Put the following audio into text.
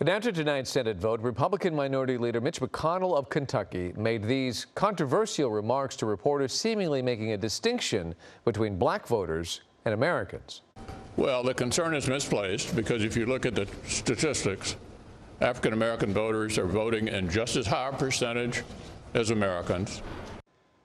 But to tonight's Senate vote, Republican Minority Leader Mitch McConnell of Kentucky made these controversial remarks to reporters, seemingly making a distinction between black voters and Americans. Well, the concern is misplaced because if you look at the statistics, African American voters are voting in just as high a percentage as Americans.